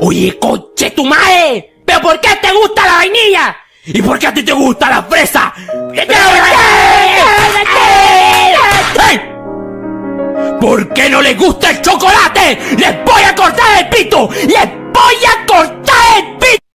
Oye, coche tu madre. ¿Pero por qué te gusta la vainilla? ¿Y por qué a ti te gusta la fresa? ¡Ey! ¿Por qué no les gusta el chocolate? ¡Les voy a cortar el pito! ¡Les